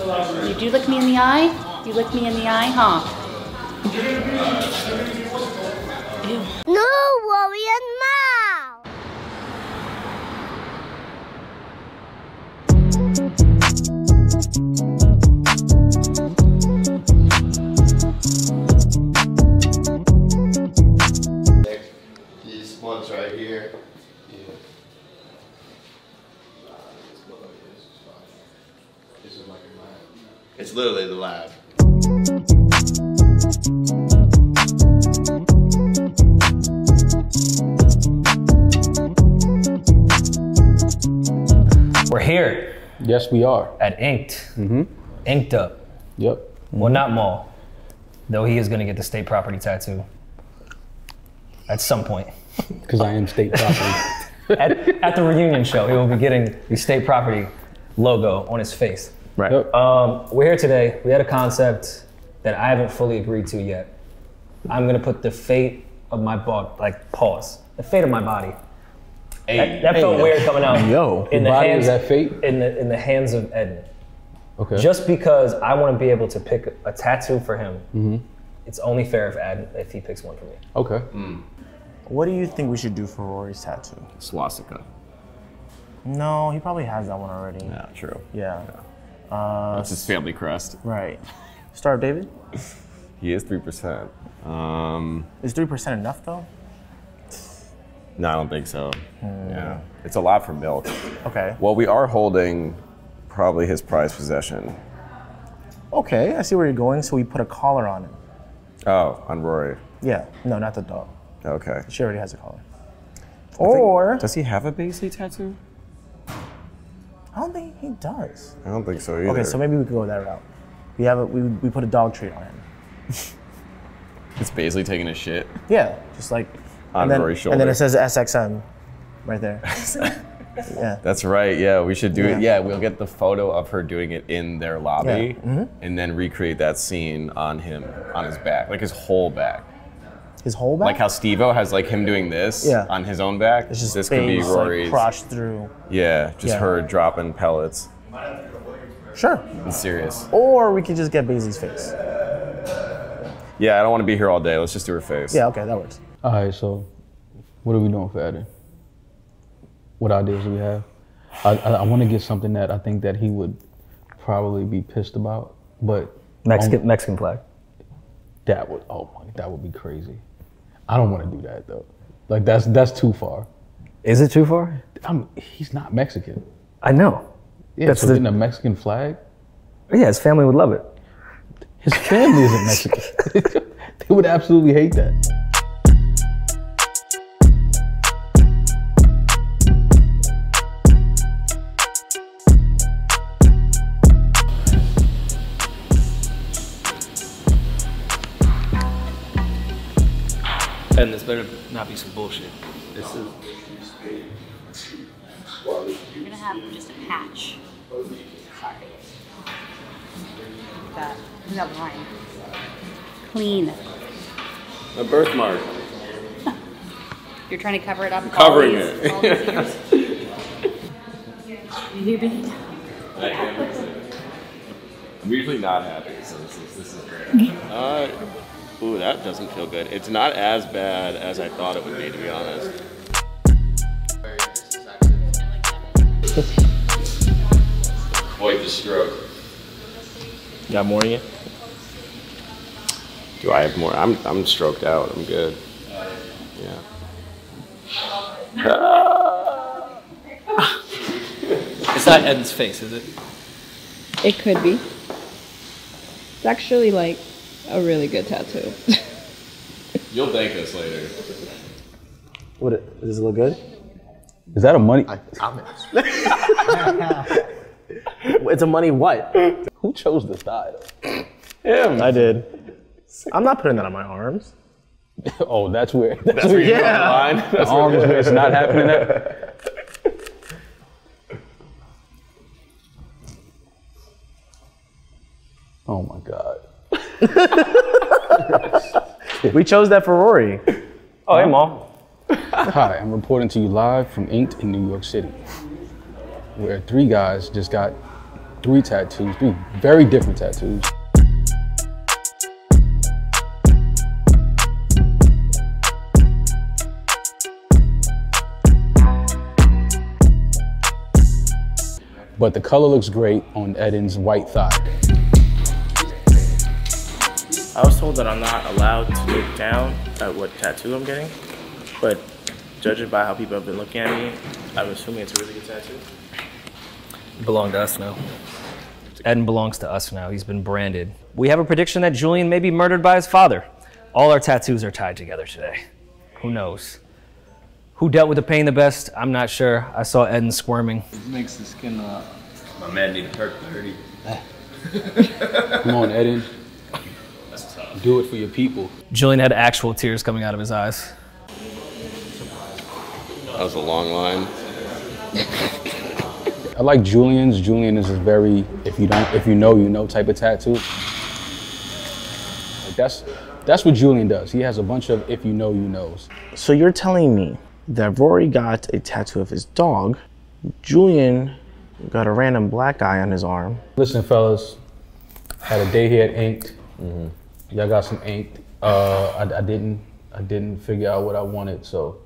You do look me in the eye? You look me in the eye, huh? No worrying now. These ones right here. It's literally the lab. We're here Yes, we are. at Inked. Mm-hmm. Inked up. Yep. Well, not Mal, though he is going to get the state property tattoo at some point. Because I am state property. At, at the reunion show, he will be getting the state property logo on his face. Right. Yep. Um, we're here today. We had a concept that I haven't fully agreed to yet. I'm going to put the fate of my body, like pause, the fate of my body. That, that felt weird coming out Yo. in the body hands is that fate? in the in the hands of Eddin. Okay. Just because I want to be able to pick a tattoo for him, Mm-hmm. it's only fair if Eddin, if he picks one for me. okay. What do you think we should do for Rory's tattoo? Swastika. No, he probably has that one already. Yeah, true. Yeah. That's his family crest. Right. Start, David. He is 3%. Um, Is 3% enough though? no, I don't think so. Yeah. It's a lot for milk. Okay. Well, we are holding probably his prized possession. Okay, I see where you're going. So we put a collar on him. Oh, on Rory. Yeah. No, not the dog. Okay. She already has a collar. I think- Or Does he have a Baisley tattoo? I don't think he does. I don't think so either. Okay, so maybe we could go that route. We have a, we, we put a dog treat on him. It's basically taking a shit. Yeah, just like On and then, Rory's And then it says SXM right there. yeah. That's right. Yeah, we should do it. Yeah. Yeah, we'll get the photo of her doing it in their lobby, Mm-hmm. and then recreate that scene on him, on his back, like his whole back. His whole back. Like how Steve-O has like him doing this Yeah. on his own back. it's just this could be face, like, Rory's. crotch through. yeah, just Yeah. her dropping pellets. Sure. It's serious. Or we could just get Baisley's face. Yeah, I don't want to be here all day. Let's just do her face. Yeah, okay, that works. All right, so what are we doing for Eddin? What ideas do we have? I, I, I want to get something that I think that he would probably be pissed about, but Mexican um, Mexican flag. that would oh my, that would be crazy. I don't want to do that though. Like that's that's too far. Is it too far? I'm, he's not Mexican. I know. Yeah, That's so the- getting a Mexican flag. Yeah, his family would love it. His family isn't Mexican. they would absolutely hate that. And this better not be some bullshit. This is You're gonna have just a patch. Sorry. Got, we got. Clean. A birthmark. You're trying to cover it up. all Covering these- it. all these years. You be- I'm usually not happy, so this is this is great. uh, ooh, that doesn't feel good. It's not as bad as I thought it would be, to be honest. Avoid the stroke. You got more in you? Do I have more? I'm I'm stroked out. I'm good. Yeah. it's not Eddin's face, is it? It could be. It's actually like a really good tattoo. You'll thank us later. What, it- does it look good? Is that a money? It's a money what? Who chose this style? Him. I did. I'm not putting that on my arms. oh, that's where. That's, That's where you draw the Yeah. line. the arms where it's not happening. At. Oh my God. We chose that for Rory. Oh, hey, Mal. Hi, I'm reporting to you live from Inked in New York City, where three guys just got three tattoos, three very different tattoos. But the color looks great on Eddin's white thigh. I was told that I'm not allowed to look down at what tattoo I'm getting, but judging by how people have been looking at me, I'm assuming it's a really good tattoo. You belong to us now. Eddin belongs to us now. He's been branded. We have a prediction that Julian may be murdered by his father. All our tattoos are tied together today. Who knows? Who dealt with the pain the best? I'm not sure. I saw Eddin squirming. It makes the skin uh My man need a perk 30. Come on, Eddin. Do it for your people. Julian had actual tears coming out of his eyes. That was a long line. I like Julian's. Julian is a very if you don't if you know you know type of tattoo. Like that's that's what Julian does. He has a bunch of if you know you knows. So you're telling me that Rory got a tattoo of his dog, Julian got a random black guy on his arm. Listen, fellas, had a day he had Inked. Y'all got some ink. Uh, I, I didn't I didn't figure out what I wanted, so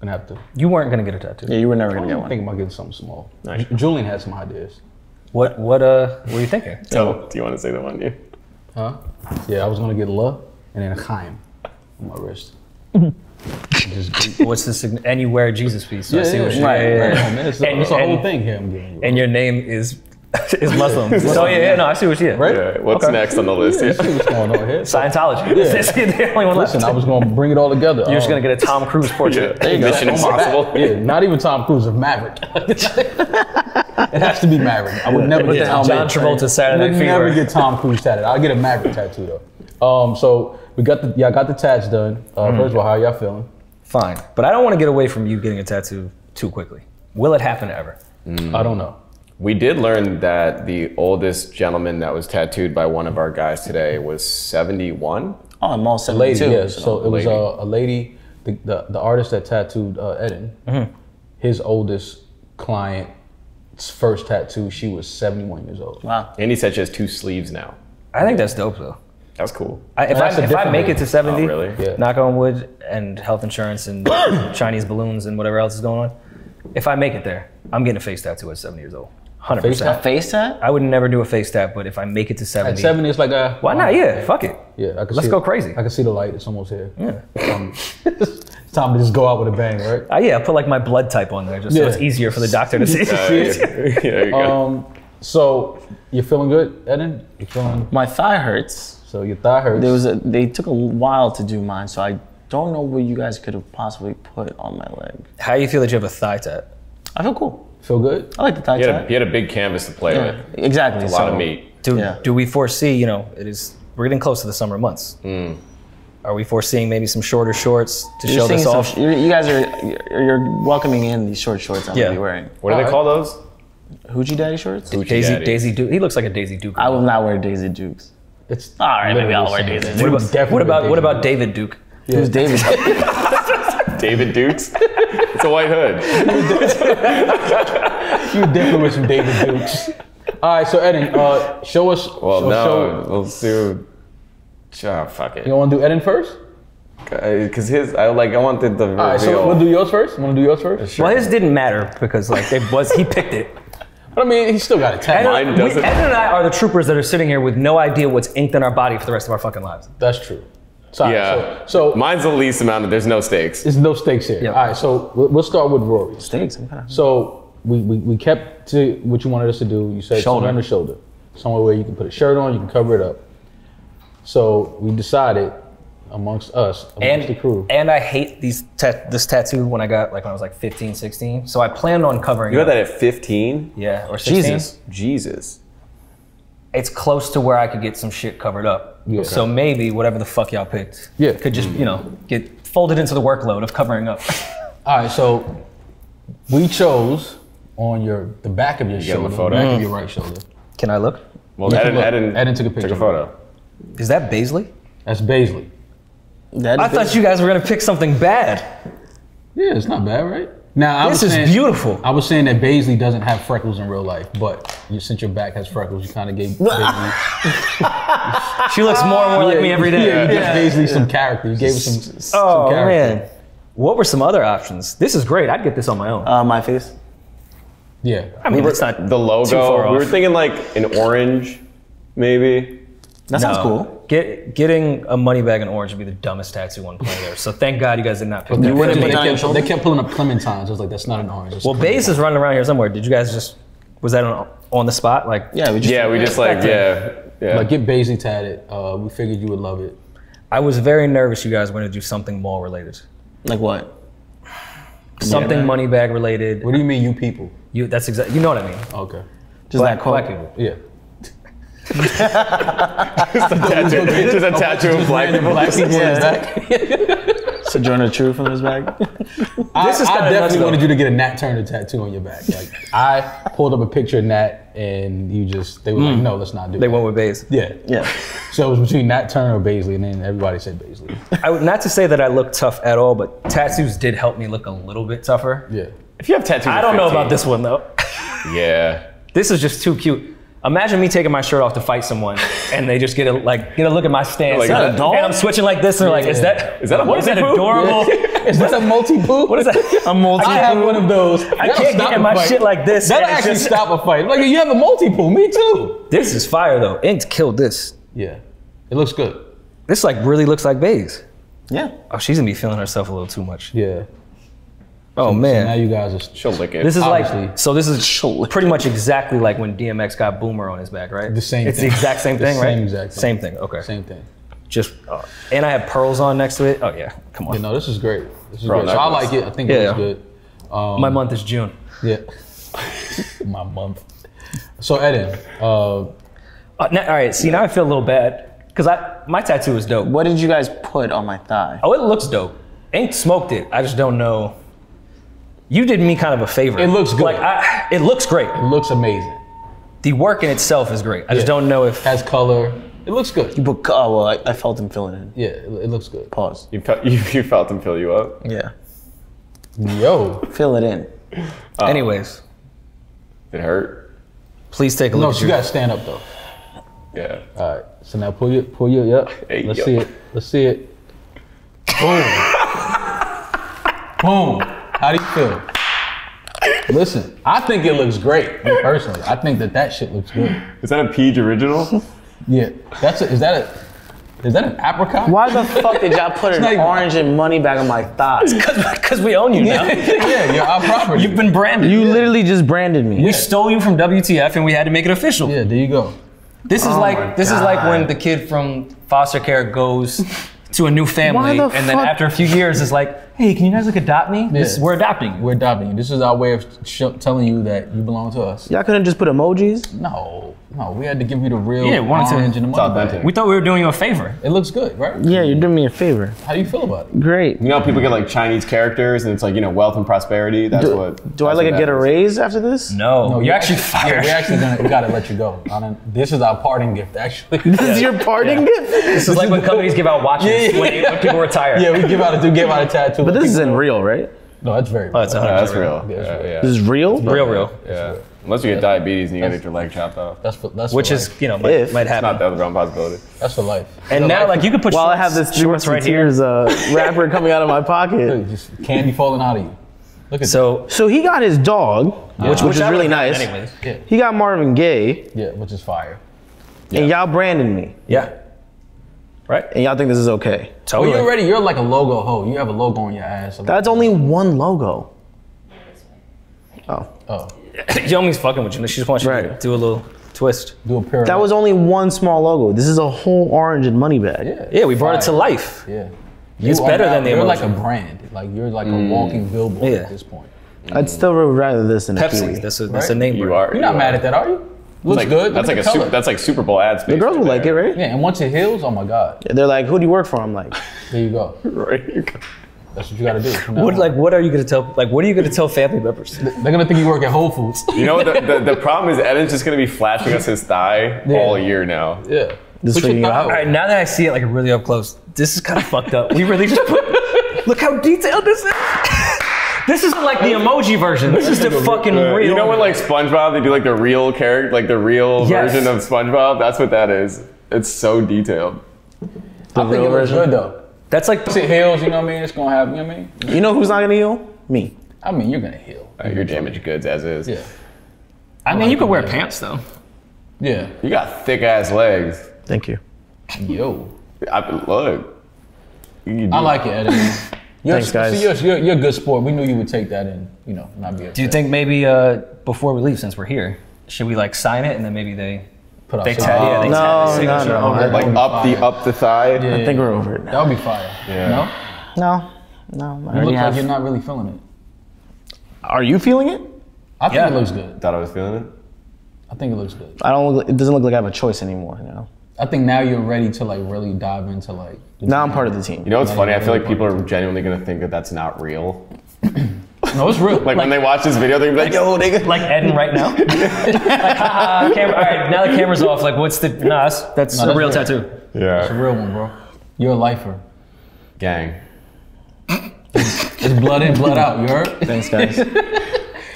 I'm gonna have to. You weren't gonna get a tattoo. Yeah, you were never gonna get I'm get one. thinking about getting something small. Ju- Julian had some ideas. What what uh what were you thinking? So, do you want to say the one you? Huh? Yeah, I was gonna get La and then a Chaim on my wrist. Just What's the sign- and you wear Jesus piece? So I see what you right, yeah, yeah, right, man. It's, And- it's a whole and- thing here. I'm getting you. And your name is is Muslim. so yeah, yeah, no, I see what you did. Right? Yeah, what's Okay. next on the list? Yeah, Yeah. see what's going on here. Scientology. Yeah. This is the only one left. Listen, I was gonna bring it all together. You're just Um, gonna get a Tom Cruise portrait. There you go. Impossible. Yeah, not even Tom Cruise, of Maverick. it has to be Maverick. I would never With get the Tom John Travolta Saturday I would never get Tom Cruise tatted. I'll get a Maverick tattoo though. Um, so we got the y'all got the tats done. Uh, Mm-hmm. First of all, how y'all feeling? Fine, but I don't want to get away from you getting a tattoo too quickly. Will it happen ever? I don't know. We did learn that the oldest gentleman that was tattooed by one of our guys today was 71. Oh, I'm all A lady, 72. yeah. So it was lady. uh, a lady, the, the the artist that tattooed uh, Eddin. Mm-hmm. His oldest client's first tattoo, she was 71 years old. Wow. And he said she has two sleeves now. I think that's dope though. That's cool. I, if That's I, a if I make it to 70, Oh, really? Yeah. knock on wood, and health insurance and Chinese balloons and whatever else is going on, if I make it there, I'm getting a face tattoo at 70 years old. 100%. Face tat? Face tat? I would never do a face tat, but if I make it to 70, At 70, it's like a. why not? Yeah, fuck it. Yeah, I can Let's see go it. crazy. I can see the light. It's almost here. Yeah. Um, it's time to just go out with a bang, right? Uh, yeah, I put like my blood type on there just so it's easier for the doctor to see. Uh, yeah, you go. Um, so you're feeling good, Eddin? You feeling? My thigh hurts. So your thigh hurts. There was a, they took a while to do mine, so I don't know what you guys could have possibly put on my leg. How do you feel that you have a thigh tat? I feel cool. Feel good. I like the thigh he, had a, tat. he had a big canvas to play Yeah, with. exactly. A lot of meat. Do, Yeah. do we foresee, you know, it is, we're getting close to the summer months. Hmm. Are we foreseeing maybe some shorter shorts to You're show seeing this some, off? you're, you guys are you're, you're welcoming in these short shorts I'm Yeah. gonna be wearing. What do they Alright. call those? Hoochie Daddy shorts? Hoochie Daisy, Daddy. Daisy Duke. He looks like a Daisy Duke. I will not wear Daisy Dukes. It's All right, maybe I'll wear Daisy. Dukes. What about, what about what about David Duke? Who's David? David Dukes? it's a white hood. You definitely with some David Dukes. All right, so Eddin, uh, show us. Well, show, no, show- let's do. Oh, fuck it. you want to do Eddin first? Because his, I like, I wanted the reveal. All right, so we'll do yours first. Want to do yours first? Well, his didn't matter because like it was he picked it. But I mean, he still got a tag. Ed, Mine doesn't. Ed and I are the troopers that are sitting here with no idea what's inked in our body for the rest of our fucking lives. That's true. Sorry, Yeah. So, so Mine's the least amount of, there's no stakes. there's no stakes here. Yep. All right, so we'll, we'll start with Rory. Steaks. I'm So we, we, we kept to what you wanted us to do. You said Shoulder. somewhere on the shoulder, somewhere where you can put a shirt on, you can cover it up. So we decided amongst us, amongst And the crew. and I hate these ta- this tattoo when I got like when I was like 15, 16. So I planned on covering You it got up. that at 15? Yeah, or 16. Jesus. Jesus. It's close to where I could get some shit covered up. Yeah. So maybe whatever the fuck y'all picked Yeah. could just, you know, get folded into the workload of covering up. All right, so we chose on your the back of your got shoulder, my photo? back of mm. your right shoulder. Can I look? Well, You can Eddin, look. Eddin, Eddin took a picture. Took a photo. Is that Baisley? That's Baisley. That I is thought you guys were gonna pick something bad. Yeah, it's not bad, right? Now I This was is saying, beautiful. I was saying that Baisley doesn't have freckles in real life, but you, since your back has freckles, you kind of gave Baisley, She looks more and more like me every day. Yeah, you gave Baisley some character. You gave her some, some Oh character. man, what were some other options? This is great. I'd get this on my own. Uh, my face. Yeah, I mean, it's not The logo. Too far we were thinking like an orange, maybe. That sounds cool. Get, getting a money bag in orange would be the dumbest tattoo on planet Earth. So thank God you guys did not pick that. They, wouldn't they put that on your kept, they kept pulling up clementines. I was like, that's not an orange. Well, Baze is running around here somewhere. Did you guys just was that on, on the spot? Like, Yeah, we just. Yeah, we just like yeah, yeah. Like get Baisley tatted. Uh, we figured you would love it. I was very nervous you guys were going to do something Mal related, Like what? something money bag related. What do you mean, you people? You that's exactly you know what I mean. Okay. Just Black, that quote. black people. Yeah. Tattoo, just a tattoo of black people. Black people in his back. Sojourner Truth in his back. I, This is I kinda nuts, definitely wanted you to get a Nat Turner tattoo on your back. Like I pulled up a picture of Nat, and you just they were like, mm. no, let's not do it. They that. went with Baze. Yeah. yeah. So it was between Nat Turner or Baisley, and then everybody said Baisley. I would not to say that I look tough at all, but tattoos did help me look a little bit tougher. Yeah. If you have tattoos, I don't know about this one though. Yeah. This is just too cute. Imagine me taking my shirt off to fight someone, and they just get a like get a look at my stance, Like, and, is that a dog? and I'm switching like this, and they're like, "Is that Is that a what is that adorable? Is that a maltipoo? What is that? A multi. I have one of those. I can't get in my shit like this. That'll actually just- stop a fight. Like you have a maltipoo. Me too. This is fire though. Ink's killed this. Yeah. It looks good. This like really looks like Baze. Yeah. Oh, she's gonna be feeling herself a little too much. Yeah. Oh So now you guys are She'll lick it. this is obviously. like so. This is pretty much exactly like when DMX got Boomer on his back, right? The same thing. It's thing. the exact same The thing, right? same exact thing. Same thing. Okay. same thing. Just uh, and I have pearls on next to it. Oh yeah, come on. You know, this is great. This is Bro, great. So I like it. I think Yeah. it looks good. Um, My month is June. Yeah. My month. So Eddin, uh, Uh, now, all right. See, now I feel a little bad because I my tattoo is dope. What did you guys put on my thigh? Oh, it looks dope. Ink smoked it. I just don't know. You did me kind of a favor. It looks good. Like I, it looks great. it looks amazing. The work in itself is great. I just don't know if Has color. It looks good. You put. Oh uh, well, I, I felt him filling in. Yeah, it, it looks good. Pause. You felt you, you felt them fill you up. Yeah. Yo. Fill it in. Oh. Anyways, It hurt. please take a look. she at your, got to stand up though. Yeah. All right. So now pull your pull your yep. Hey, Let's yo. see it. Let's see it. Boom. Boom. How do you feel? Listen, I think it looks great. Me personally, I think that that shit looks good. Is that a Peach original? Yeah. That's a, is that a is that an apricot? Why the fuck did y'all put an not even- orange and money bag on my thigh? because we own you now. yeah, you're our property. You've been branded. You literally just branded me. we stole you from WTF and we had to make it official. yeah, there you go. This is Oh like this is like when the kid from foster care goes to a new family the and then after a few years is like, hey, can you guys like adopt me? This, Yeah. we're adopting. We're adopting. This is our way of sh- telling you that you belong to us. Y'all couldn't just put emojis? No, no, we had to give you the real Yeah, wanted to- and It's money authentic. We thought we were doing you a favor. It looks good, right? Yeah, you're doing me a favor. How do you feel about it? Great. You know, people get like Chinese characters, and it's like you know, wealth and prosperity. That's Do, what. do I like what get a raise after this? No, you you're actually Yeah, fired. we're actually gonna we gotta let you go. I this is our parting gift, actually. This is your parting gift? This is like when companies give out watches Yeah, yeah, when, when people retire. yeah, we give out a do give out a tattoo. But this isn't real, right? no, that's very. Oh, it's Yeah, 100 that's real. Yeah, Yeah, that's yeah. This is real? real, real. yeah. Unless you get diabetes and you gotta get your leg chopped off. That's for, that's Which for is, life. you know, might, If. might happen. It's not the other ground possibility. that's for life. and now, like, you could put While I have this shorts right here. Tears uh, wrapper coming out of my pocket. Just candy falling out of you. Look at So, So he got his dog, which, which is really nice. Anyways. Yeah, He got Marvin Gaye, yeah, which is fire. and y'all branded me. Yeah. Right? And y'all think this is okay. Oh, Totally. you already you're like a logo hoe. You have a logo on your ass. That's only one logo. Oh. oh, Yomi's fucking with you. She just wants you to do a little twist. do a pair. That was only one small logo. This is a whole orange and money bag. yeah, Yeah, we brought it to life. Yeah, It's You are better now- than the You're like a brand. Like you're like a mm. walking billboard Yeah. at this point. I'd still rather this than a Pepsi. Kiwi. That's a, that's Right? a name You brand. are. You're not you mad are. at that, are you? Looks Like, good. That's Look like a super, that's like Super Bowl ad space. The girls right will like it, right? Yeah, and once it heals, oh my god, They're like, who do you work for? I'm like, there you go. Right. That's what you got to do. from What, like, what are you gonna tell? Like, what are you gonna tell family members? They're gonna think you work at Whole Foods. You know what? The, the, the problem is Eddin's just gonna be flashing us his thigh Yeah. all year now. yeah. This Put freaking you out? All right, now that I see it like really up close, this is kind of fucked up. We really just put. Look how detailed this is. This isn't like the emoji version. This is the fucking real. You know when like SpongeBob they do like the real character, like the real Yes. version of SpongeBob? That's what that is. It's so detailed. I think it looks good though. That's like It heals, you know what I mean? It's gonna have, you know what I mean? You know who's not gonna heal? Me. I mean, you're gonna heal. Uh, your damaged goods as is. Yeah. I mean, you could wear pants though. Yeah. You got thick ass legs. Thank you. Yo. I, look. You can do- I like it, Eddie. You're, Thanks, guys. See, you're, you're, you're a good sport. We knew you would take that and, you know, not be upset. Do you think maybe uh, before we leave, since we're here, should we like sign it and then maybe they Put out they some- tag yeah they No, tag the no, signature no, over it? like up the up the thigh. Yeah, I think we're over it now. That would be fire. Yeah. No? No, no. I You already look have. like you're not really feeling it. Are you feeling it? I think Yeah. it looks good. Thought I was feeling it. I think it looks good. I don't. Look, it doesn't look like I have a choice anymore. You know. I think now you're ready to like really dive into like. the Now I'm part of the team. You know what's funny? I feel like people are genuinely gonna think that that's not real. No, it's real. Like, when they watch this video, they're gonna be like, "Yo, nigga." Like Eddin right now. like, haha, camera, all right, now the camera's off. Like, what's the? Nah, that's, that's No, a that's real real. tattoo. Yeah, it's a real one, bro. You're a lifer. Gang. It's blood in, blood out. You heard? Thanks, guys.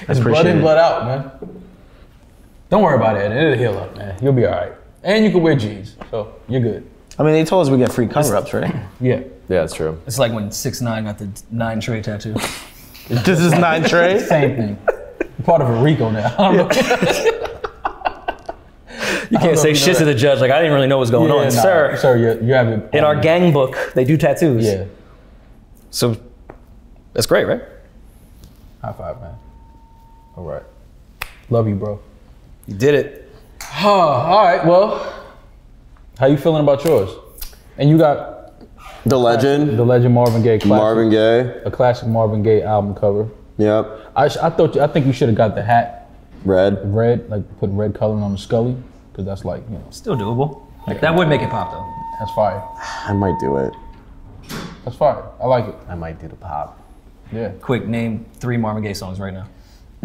It's blood appreciate in, it. blood out, man. Don't worry about it. It'll heal up, man. You'll be all right. And you can wear jeans, so you're good. I mean, they told us we get free cover-ups, right? Yeah. Yeah, that's true. It's like when six nine got the nine Trey tattoo. this is nine Trey. Same thing. You're part of a Rico now. I. You can't say shit to the judge. Like I didn't really know what's going Yeah, on, nah, sir. Sir, you, you have it. In our gang book, they do tattoos. Yeah. So that's great, right? High five, man. All right. Love you, bro. You did it. Oh, all right. Well, how you feeling about yours? And you got The legend, the legend Marvin Gaye classic, Marvin Gaye. a classic Marvin Gaye album cover. Yep. I, I thought you, I think you should have got the hat Red. red, like put red coloring on the Scully, because that's like you know Still doable. Like that would make it pop though. that's fire. I might do it. That's fire. I like it. I might do the pop. Yeah. Quick, name three Marvin Gaye songs right now.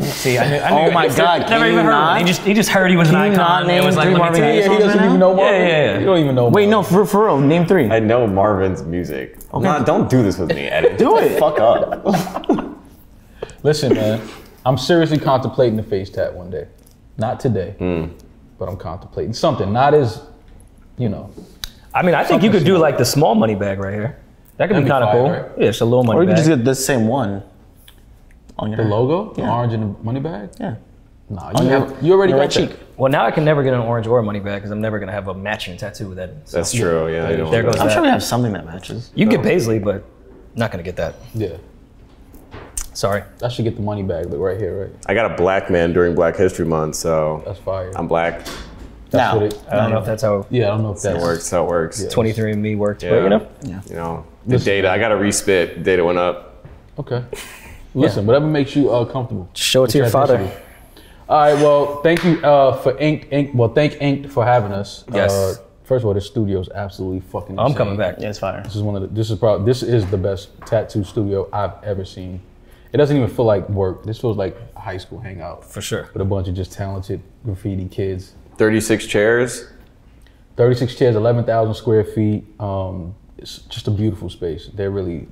See, I knew. I knew Oh my you- God, Never can even you heard not? He just he just heard he was an Can not icon. and name it was like, three let me Marvin tell you. Yeah, he doesn't even know Marvin. Yeah, yeah, yeah. You don't even know. Wait, Marvin. no, for, for real. Name three. I know Marvin's music. Okay. don't do this with me, Eddie. Do it. Fuck up. Listen, man. I'm seriously contemplating the face tat one day. Not today, Hmm. but I'm contemplating something. Not as, you know, I mean, I think you could do like the small money bag right here. That could That'd be be kind of cool. right? Yeah, it's a little money Or you could just get the same one on your the logo, the Yeah. orange and the money bag. Yeah. Nah, you, your- have, you already got right that. cheek. well, now I can never get an orange or a money bag because I'm never gonna have a matching tattoo with that. So That's true. Yeah. I know. There goes I'm that. sure we have something that matches. You can get Paisley, but not gonna get that. Yeah, Sorry. I should get the money bag. Look right here, right? I got a black man during Black History Month, so That's fire. I'm black. That's Now. what it. I don't know if that's how Yeah, I don't know if That works. How it works. Twenty three and Me worked, Yeah. but you know. yeah. You know, the data. I got to respit. Data went up. Okay. Listen, whatever makes you uh, comfortable. Show it to your father. ethnicity. All right. Well, thank you uh, for Ink. Ink. Well, thank Ink for having us. Yes. Uh, first of all, this studio is absolutely fucking. I'm coming back. Yeah, it's fire. This is one of the. This is probably. This is the best tattoo studio I've ever seen. It doesn't even feel like work. This feels like a high school hangout For sure. with a bunch of just talented graffiti kids. 36 chairs. 36 chairs, 11,000 square feet. Um, it's just a beautiful space. They really,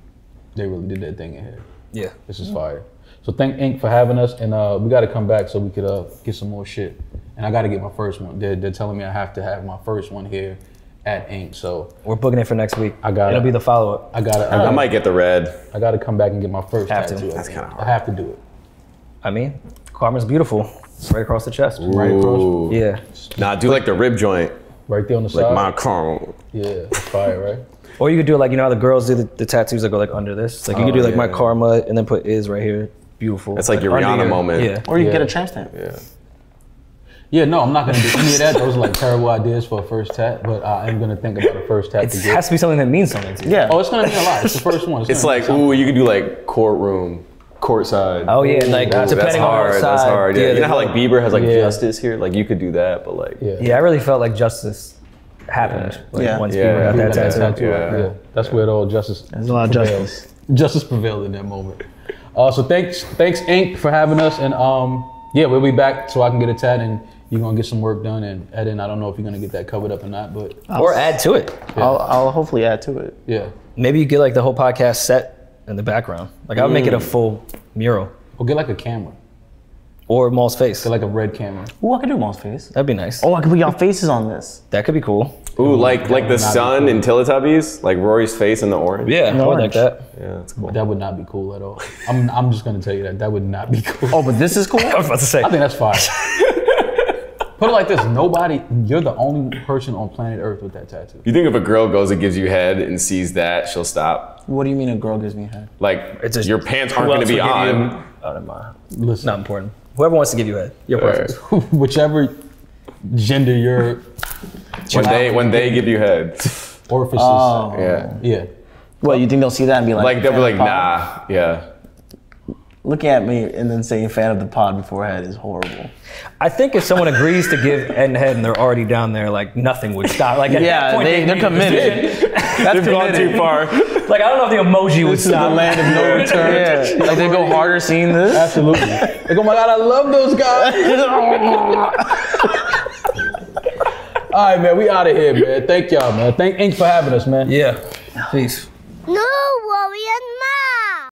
they really did that thing in here. Yeah. This is fire. So thank Ink for having us, and uh, we got to come back so we could uh, get some more shit. And I got to get my first one. They're, they're telling me I have to have my first one here at Ink. So We're booking it for next week. I got It'll be the follow up. I got to. I I, might get the red. I got to come back and get my first Have tattoo. I That's kind of hard. I have to do it. I mean, Karma's beautiful. It's right across the chest. Right across. Ooh. Yeah. Nah, do like the rib joint. Right there on the Like side. Like my car. yeah, fire, right? Or you could do like you know how the girls do the, the tattoos that go like under this. Like you could oh, do like my karma and then put is right here. Beautiful. That's like your under Rihanna moment. Yeah. Or you Yeah. can get a tramp stamp. Yeah. Yeah, no, I'm not gonna do any of that. Those are like terrible ideas for a first tat, but I am gonna think about a first tat It to get. has to be something that means something to you. Yeah. Oh, it's gonna mean a lot. It's the first one. It's gonna like, mean ooh, you could do like courtroom, courtside. Oh yeah, like Ooh, that's depending on hard. what That's side. hard. Yeah. You know how like Bieber has like Yeah. justice here? Like you could do that, but like yeah. Yeah, I really felt like justice happened like, Yeah. once Yeah. people got that got tattoo. Yeah. Yeah, that's where it all justice. There's a lot of justice. Justice prevailed in that moment. Uh, so thanks, thanks Ink for having us, and um, yeah, we'll be back so I can get a tat, and you're gonna get some work done. And Eddin, I don't know if you're gonna get that covered up or not, but Or add to it. I'll, I'll hopefully add to it. yeah, Maybe you get like the whole podcast set in the background. Like I would make it a full mural. Or get like a camera. Or Mal's face. Get like a red camera. Ooh, I could do Mal's face. That'd be nice. Oh, I could put y'all faces on this. That could be cool. Ooh, like like the would not be sun in Teletubbies, like Rory's face in the orange. Yeah, I would like that. Yeah, that's cool. That would not be cool at all. I'm, I'm just gonna tell you that that would not be cool. Oh, but this is cool. I was about to say. I think that's fire. Put it like this: nobody, you're the only person on planet Earth with that tattoo. You think if a girl goes and gives you head and sees that, she'll stop? What do you mean a girl gives me a head? Like It's a- your pants aren't going to be would on. you- Oh, never mind. Listen, Not important. Whoever wants to give you head, your preference. whichever gender your When they when they give you head, orifice Oh. yeah. yeah. Well, you think they'll see that and be like, Like they'll be like, of the pod?" nah, yeah. Looking at me and then saying fan of the pod beforehand is horrible. I think if someone agrees to give head and head and they're already down there, like nothing would stop. Like Yeah, point, they- they're committed. decision. That's They've gone too far. Like I don't know if the emoji would This is the stop. land of no return. Yeah, like they go harder seeing this. Absolutely. They go, oh my God, I love those guys. All right, man, we out of here, man. Thank y'all, man. Thank Ink for having us, man. Yeah. Peace. No worry and